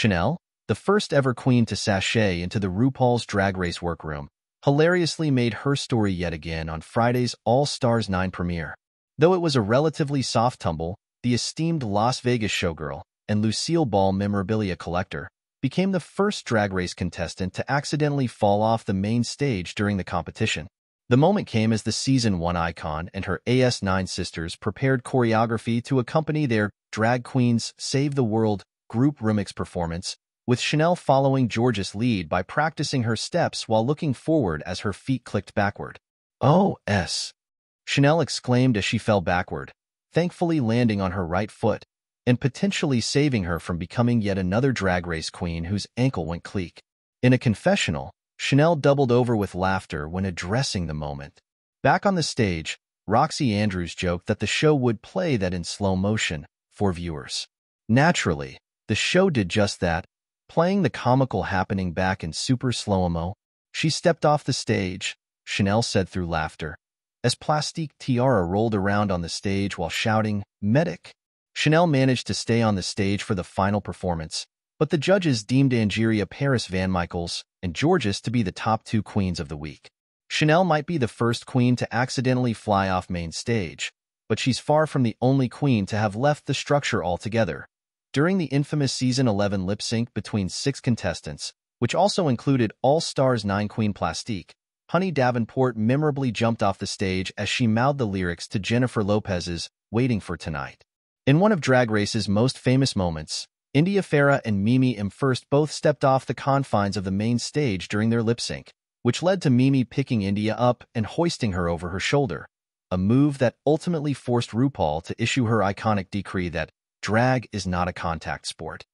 Shannel, the first ever queen to sashay into the RuPaul's Drag Race workroom, hilariously made her story yet again on Friday's All Stars 9 premiere. Though it was a relatively soft tumble, the esteemed Las Vegas showgirl and Lucille Ball memorabilia collector became the first Drag Race contestant to accidentally fall off the main stage during the competition. The moment came as the season one icon and her AS9 sisters prepared choreography to accompany their Drag Queens Save the World group remix performance, with Shannel following Jorgeous's lead by practicing her steps while looking forward as her feet clicked backward. Oh, S. Shannel exclaimed as she fell backward, thankfully landing on her right foot, and potentially saving her from becoming yet another drag race queen whose ankle went cleek. In a confessional, Shannel doubled over with laughter when addressing the moment. Back on the stage, Roxxxy Andrews joked that the show would play that in slow motion for viewers. Naturally, the show did just that, playing the comical happening back in super slow-mo. She stepped off the stage, Shannel said through laughter, as Plastique Tiara rolled around on the stage while shouting, Medic. Shannel managed to stay on the stage for the final performance, but the judges deemed Angeria Paris VanMicheals and Jorgeous to be the top two queens of the week. Shannel might be the first queen to accidentally fly off main stage, but she's far from the only queen to have left the structure altogether. During the infamous season 11 lip sync between six contestants, which also included All Stars 9 Queen Plastique, Honey Davenport memorably jumped off the stage as she mouthed the lyrics to Jennifer Lopez's Waiting for Tonight. In one of Drag Race's most famous moments, India Ferrah and Mimi Imfurst both stepped off the confines of the main stage during their lip sync, which led to Mimi picking India up and hoisting her over her shoulder, a move that ultimately forced RuPaul to issue her iconic decree that drag is not a contact sport.